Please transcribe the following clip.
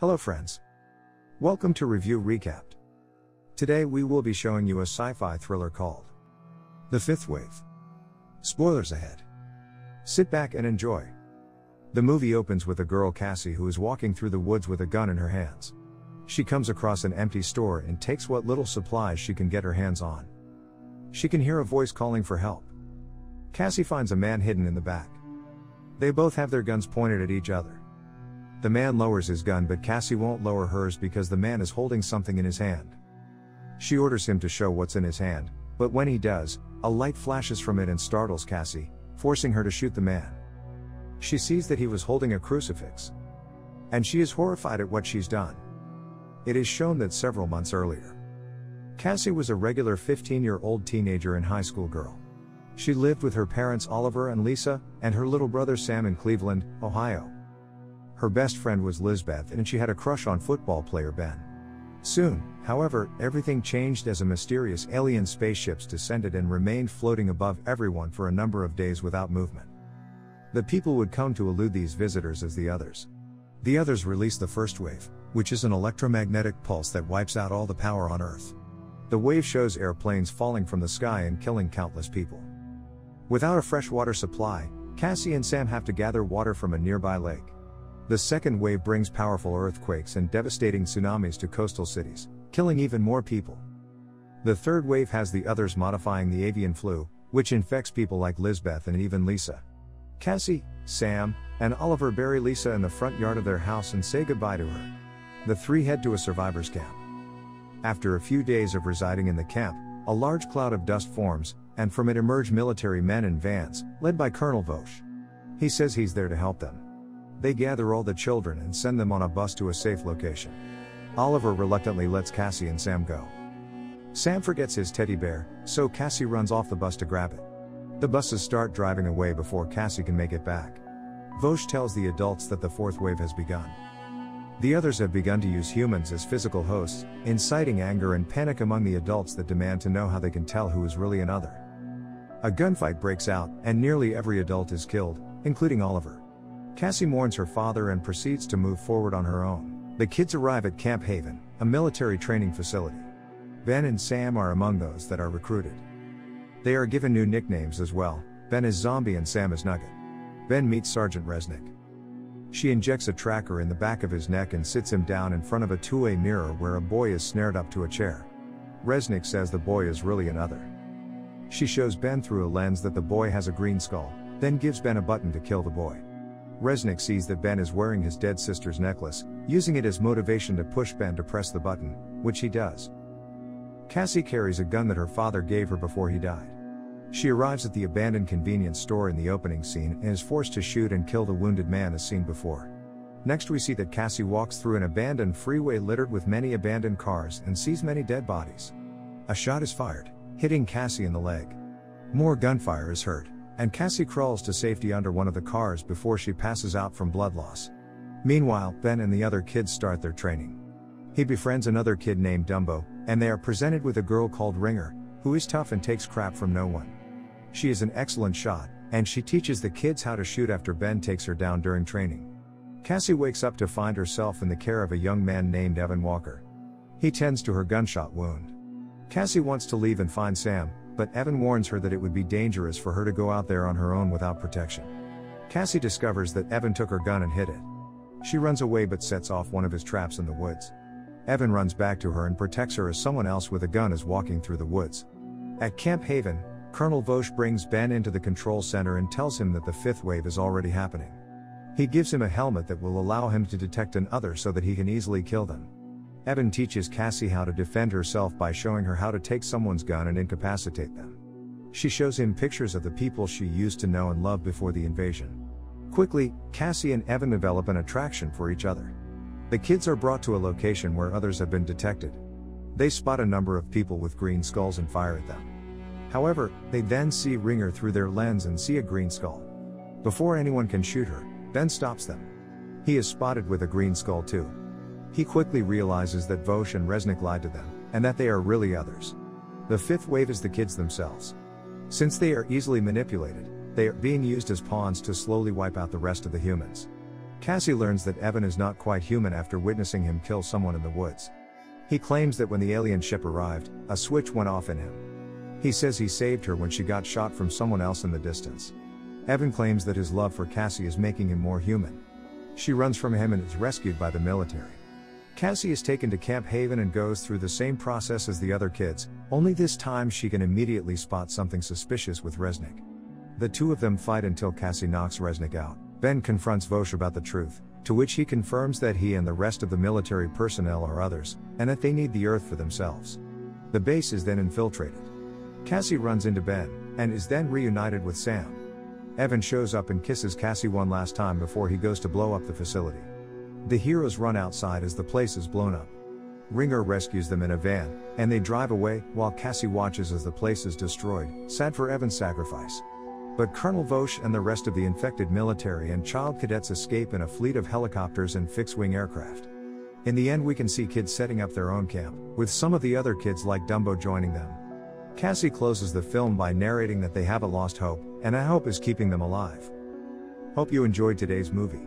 Hello, friends. Welcome to Review Recapped. Today we will be showing you a sci fi thriller called The Fifth Wave. Spoilers ahead. Sit back and enjoy. The movie opens with a girl, Cassie, who is walking through the woods with a gun in her hands. She comes across an empty store and takes what little supplies she can get her hands on. She can hear a voice calling for help. Cassie finds a man hidden in the back. They both have their guns pointed at each other. The man lowers his gun, but Cassie won't lower hers because the man is holding something in his hand. She orders him to show what's in his hand, but when he does, a light flashes from it and startles Cassie, forcing her to shoot the man. She sees that he was holding a crucifix. And she is horrified at what she's done. It is shown that several months earlier, Cassie was a regular 15 year old teenager and high school girl. She lived with her parents Oliver and Lisa, and her little brother Sam in Cleveland, Ohio. Her best friend was Lizbeth and she had a crush on football player Ben. Soon, however, everything changed as a mysterious alien spaceships descended and remained floating above everyone for a number of days without movement. The people would come to elude these visitors as the others. The others released the first wave, which is an electromagnetic pulse that wipes out all the power on Earth. The wave shows airplanes falling from the sky and killing countless people. Without a fresh water supply, Cassie and Sam have to gather water from a nearby lake. The second wave brings powerful earthquakes and devastating tsunamis to coastal cities, killing even more people. The third wave has the others modifying the avian flu, which infects people like Lizbeth and even Lisa. Cassie, Sam, and Oliver bury Lisa in the front yard of their house and say goodbye to her. The three head to a survivors camp. After a few days of residing in the camp, a large cloud of dust forms, and from it emerge military men in vans, led by Colonel Vosh. He says he's there to help them. They gather all the children and send them on a bus to a safe location. Oliver reluctantly lets Cassie and Sam go. Sam forgets his teddy bear, so Cassie runs off the bus to grab it. The buses start driving away before Cassie can make it back. Vosh tells the adults that the fourth wave has begun. The others have begun to use humans as physical hosts, inciting anger and panic among the adults that demand to know how they can tell who is really another. A gunfight breaks out, and nearly every adult is killed, including Oliver. Cassie mourns her father and proceeds to move forward on her own. The kids arrive at Camp Haven, a military training facility. Ben and Sam are among those that are recruited. They are given new nicknames as well Ben is Zombie and Sam is Nugget. Ben meets Sergeant Reznik. She injects a tracker in the back of his neck and sits him down in front of a two way mirror where a boy is snared up to a chair. Reznik says the boy is really another. She shows Ben through a lens that the boy has a green skull, then gives Ben a button to kill the boy. Reznik sees that Ben is wearing his dead sister's necklace, using it as motivation to push Ben to press the button, which he does. Cassie carries a gun that her father gave her before he died. She arrives at the abandoned convenience store in the opening scene and is forced to shoot and kill the wounded man as seen before. Next, we see that Cassie walks through an abandoned freeway littered with many abandoned cars and sees many dead bodies. A shot is fired, hitting Cassie in the leg. More gunfire is heard and Cassie crawls to safety under one of the cars before she passes out from blood loss. Meanwhile, Ben and the other kids start their training. He befriends another kid named Dumbo, and they are presented with a girl called Ringer, who is tough and takes crap from no one. She is an excellent shot, and she teaches the kids how to shoot after Ben takes her down during training. Cassie wakes up to find herself in the care of a young man named Evan Walker. He tends to her gunshot wound. Cassie wants to leave and find Sam, but Evan warns her that it would be dangerous for her to go out there on her own without protection. Cassie discovers that Evan took her gun and hid it. She runs away but sets off one of his traps in the woods. Evan runs back to her and protects her as someone else with a gun is walking through the woods. At Camp Haven, Colonel Vosh brings Ben into the control center and tells him that the fifth wave is already happening. He gives him a helmet that will allow him to detect another so that he can easily kill them. Evan teaches Cassie how to defend herself by showing her how to take someone's gun and incapacitate them. She shows him pictures of the people she used to know and love before the invasion. Quickly, Cassie and Evan develop an attraction for each other. The kids are brought to a location where others have been detected. They spot a number of people with green skulls and fire at them. However, they then see Ringer through their lens and see a green skull. Before anyone can shoot her, Ben stops them. He is spotted with a green skull too. He quickly realizes that Vosh and Reznik lied to them, and that they are really others. The fifth wave is the kids themselves. Since they are easily manipulated, they are being used as pawns to slowly wipe out the rest of the humans. Cassie learns that Evan is not quite human after witnessing him kill someone in the woods. He claims that when the alien ship arrived, a switch went off in him. He says he saved her when she got shot from someone else in the distance. Evan claims that his love for Cassie is making him more human. She runs from him and is rescued by the military. Cassie is taken to Camp Haven and goes through the same process as the other kids, only this time she can immediately spot something suspicious with Reznik. The two of them fight until Cassie knocks Reznik out. Ben confronts Vosh about the truth, to which he confirms that he and the rest of the military personnel are others, and that they need the Earth for themselves. The base is then infiltrated. Cassie runs into Ben, and is then reunited with Sam. Evan shows up and kisses Cassie one last time before he goes to blow up the facility. The heroes run outside as the place is blown up. Ringer rescues them in a van, and they drive away, while Cassie watches as the place is destroyed, sad for Evan's sacrifice. But Colonel Vosh and the rest of the infected military and child cadets escape in a fleet of helicopters and fixed wing aircraft. In the end, we can see kids setting up their own camp, with some of the other kids like Dumbo joining them. Cassie closes the film by narrating that they haven't lost hope, and that hope is keeping them alive. Hope you enjoyed today's movie.